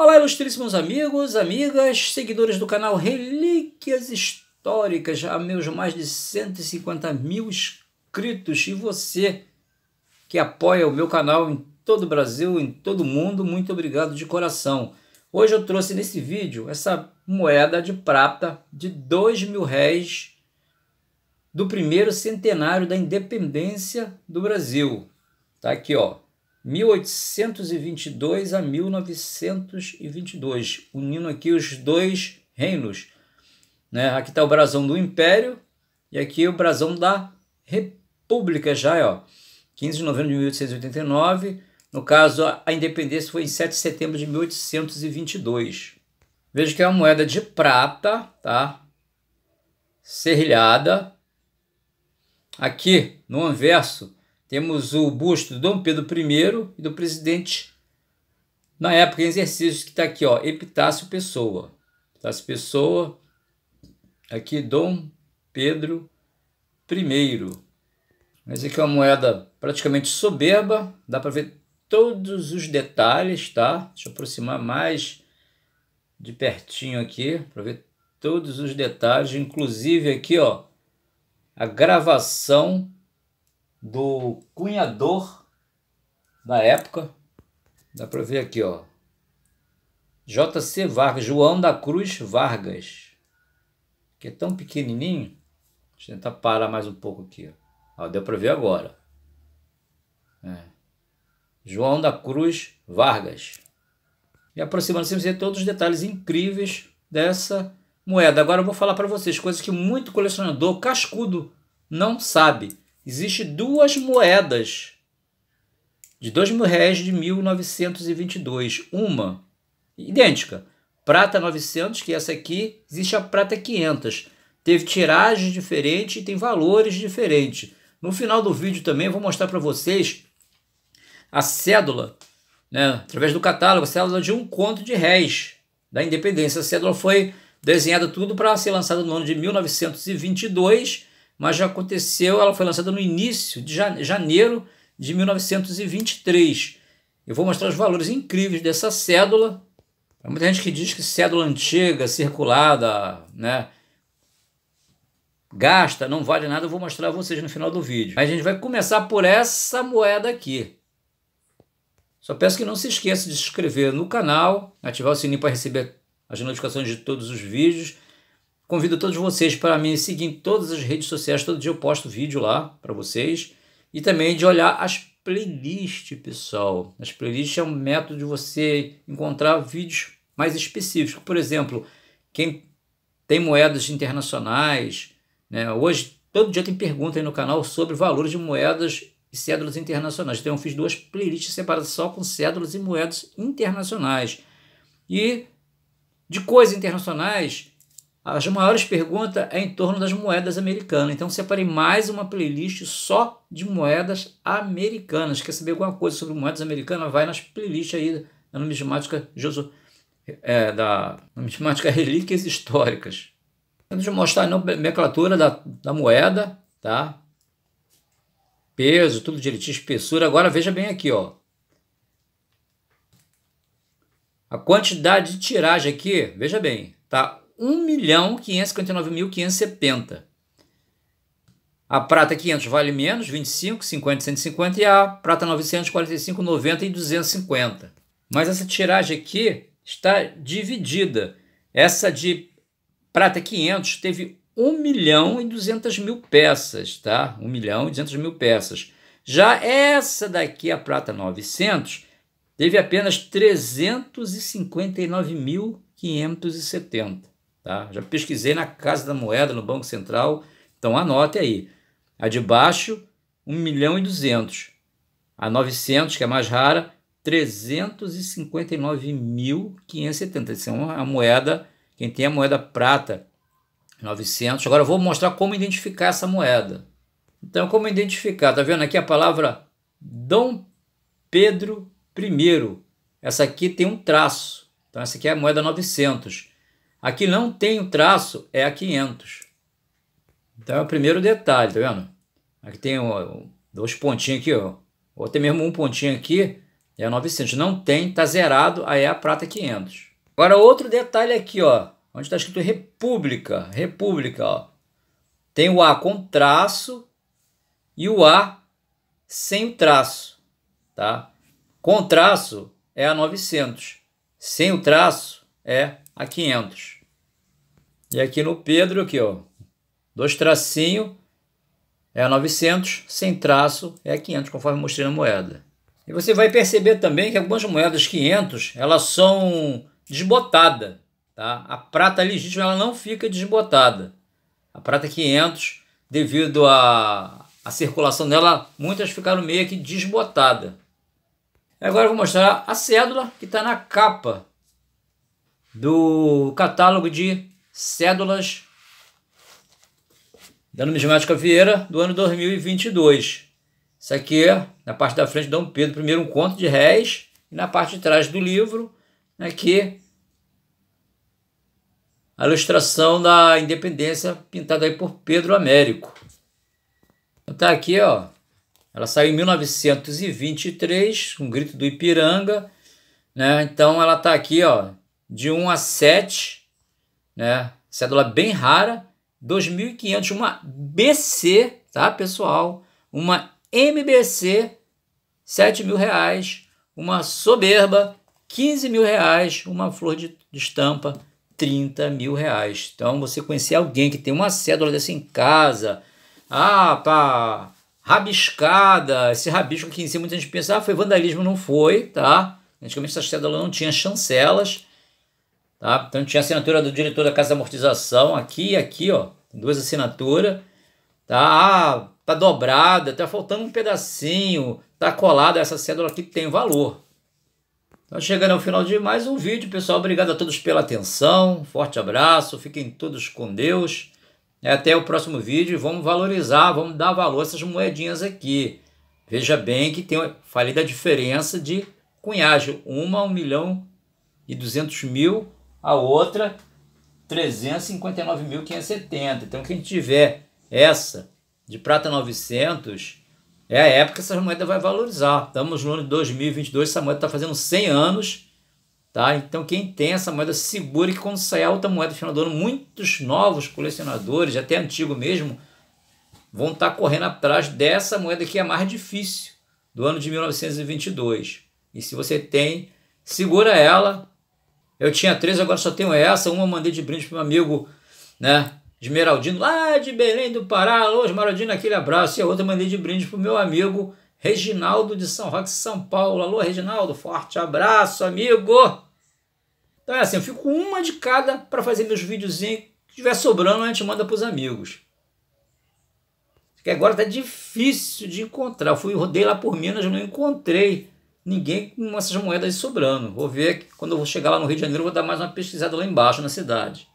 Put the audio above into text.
Olá, ilustríssimos amigos, amigas, seguidores do canal Relíquias Históricas, a meus mais de 150 mil inscritos e você que apoia o meu canal em todo o Brasil, em todo o mundo, muito obrigado de coração. Hoje eu trouxe nesse vídeo essa moeda de prata de dois mil réis do primeiro centenário da independência do Brasil. Tá aqui, ó. 1822 a 1922, unindo aqui os dois reinos. Né? Aqui está o brasão do Império e aqui o brasão da República já, ó. 15 de novembro de 1889. No caso, a independência foi em 7 de setembro de 1822. Veja que é uma moeda de prata, tá? Serrilhada. Aqui, no anverso, temos o busto do Dom Pedro I e do presidente, na época em exercício, que está aqui, ó, Epitácio Pessoa. Epitácio Pessoa, aqui Dom Pedro I. Mas aqui é uma moeda praticamente soberba, dá para ver todos os detalhes, tá? Deixa eu aproximar mais de pertinho aqui, para ver todos os detalhes, inclusive aqui, ó, a gravação do cunhador da época. Dá para ver aqui, ó. JC Vargas, João da Cruz Vargas. Que é tão pequenininho. Deixa eu tentar parar mais um pouco aqui. Ó. ó deu para ver agora. É. João da Cruz Vargas. E aproximando-se você todos os detalhes incríveis dessa moeda. Agora eu vou falar para vocês coisas que muito colecionador cascudo não sabe. Existe duas moedas de dois mil réis de 1922. Uma idêntica, prata 900, que é essa aqui, existe a prata 500. Teve tiragem diferente e tem valores diferentes. No final do vídeo também vou mostrar para vocês a cédula, né, através do catálogo, a cédula de um conto de réis da independência. A cédula foi desenhada tudo para ser lançada no ano de 1922 mas já aconteceu, ela foi lançada no início de janeiro de 1923. Eu vou mostrar os valores incríveis dessa cédula. Tem muita gente que diz que cédula antiga, circulada, né, gasta, não vale nada, eu vou mostrar a vocês no final do vídeo. Mas a gente vai começar por essa moeda aqui. Só peço que não se esqueça de se inscrever no canal, ativar o sininho para receber as notificações de todos os vídeos Convido todos vocês para me seguir em todas as redes sociais, todo dia eu posto vídeo lá para vocês. E também de olhar as playlists, pessoal. As playlists é um método de você encontrar vídeos mais específicos. Por exemplo, quem tem moedas internacionais, né? hoje todo dia tem pergunta aí no canal sobre valores de moedas e cédulas internacionais. Então eu fiz duas playlists separadas só com cédulas e moedas internacionais. E de coisas internacionais, as maiores perguntas é em torno das moedas americanas. Então separei mais uma playlist só de moedas americanas. Quer saber alguma coisa sobre moedas americanas? Vai nas playlists aí da numismática Josu, é, da numismática Relíquias Históricas. Deixa eu mostrar a nomenclatura da, da moeda, tá? Peso, tudo direitinho, espessura. Agora veja bem aqui, ó. A quantidade de tiragem aqui, veja bem, tá 1.559.570. A prata 500 vale menos, 25, 50, 150 e a prata 900, 45, 90 e 250. Mas essa tiragem aqui está dividida. Essa de prata 500 teve 1 milhão e 200 mil peças, tá? 1 milhão e 200 mil peças. Já essa daqui, a prata 900, teve apenas 359.570. Tá? Já pesquisei na Casa da Moeda, no Banco Central. Então anote aí. A de baixo, 1 milhão e 200. A 900, que é mais rara, 359.570. Isso é uma moeda, quem tem a moeda prata, 900. Agora eu vou mostrar como identificar essa moeda. Então, como identificar? Tá vendo aqui a palavra Dom Pedro I. Essa aqui tem um traço. Então, essa aqui é a moeda 900. Aqui não tem o traço, é a 500. Então é o primeiro detalhe, tá vendo? Aqui tem dois pontinhos aqui, ó. ou até mesmo um pontinho aqui, é a 900. Não tem, tá zerado, aí é a prata 500. Agora outro detalhe aqui, ó, onde está escrito República, República, ó. Tem o A com traço e o A sem o traço, tá? Com traço é a 900, sem o traço é a 500. E aqui no Pedro, aqui, ó, dois tracinhos é a 900, sem traço é a 500, conforme mostrei na moeda. E você vai perceber também que algumas moedas 500, elas são desbotadas, tá? A prata legítima ela não fica desbotada. A prata 500, devido à, à circulação dela, muitas ficaram meio que desbotadas. Agora eu vou mostrar a cédula que está na capa do catálogo de cédulas da Numismática Vieira do ano 2022. Isso aqui, na parte da frente, Dom Pedro I, um conto de réis, e na parte de trás do livro, aqui, a ilustração da independência pintada aí por Pedro Américo. Então, tá aqui, ó, ela saiu em 1923, um grito do Ipiranga, né? Então ela tá aqui, ó, de 1 a 7, né? Cédula bem rara, 2.500, uma BC, tá, pessoal? Uma MBC, 7 mil reais, uma soberba, 15 mil reais, uma flor de, estampa, 30 mil reais. Então, você conhecer alguém que tem uma cédula dessa em casa, ah, tá rabiscada, esse rabisco aqui em cima, muita gente pensa, ah, foi vandalismo, não foi, tá? Antigamente essa cédula não tinha chancelas, Tá? Então tinha a assinatura do diretor da casa de amortização aqui e aqui, ó, duas assinaturas. Tá? Ah, tá dobrada, tá faltando um pedacinho, tá colada essa cédula aqui que tem valor. Então chegando ao final de mais um vídeo, pessoal. Obrigado a todos pela atenção. Forte abraço, fiquem todos com Deus. Até o próximo vídeo. Vamos valorizar, vamos dar valor a essas moedinhas aqui. Veja bem que tem, falei da diferença de cunhagem. Uma, um milhão e duzentos mil a outra 359.570. Então, quem tiver essa de prata 900, é a época que essa moeda vai valorizar. Estamos no ano de 2022, essa moeda está fazendo 100 anos. Tá? Então, quem tem essa moeda, segure que quando sair a outra moeda final do ano, muitos novos colecionadores, até antigo mesmo, vão estar tá correndo atrás dessa moeda que é mais difícil, do ano de 1922. E se você tem, segura ela, eu tinha três, agora só tenho essa. Uma mandei de brinde para meu amigo, né? Esmeraldino, lá de Belém do Pará. Alô, Esmeraldino, aquele abraço. E a outra mandei de brinde para o meu amigo Reginaldo de São Roque, São Paulo. Alô, Reginaldo, forte abraço, amigo. Então é assim, eu fico uma de cada para fazer meus videozinhos. Se tiver sobrando, a gente manda para os amigos. Porque agora tá difícil de encontrar. Eu fui, rodei lá por Minas, não encontrei ninguém com essas moedas sobrando. Vou ver, quando eu vou chegar lá no Rio de Janeiro, vou dar mais uma pesquisada lá embaixo na cidade.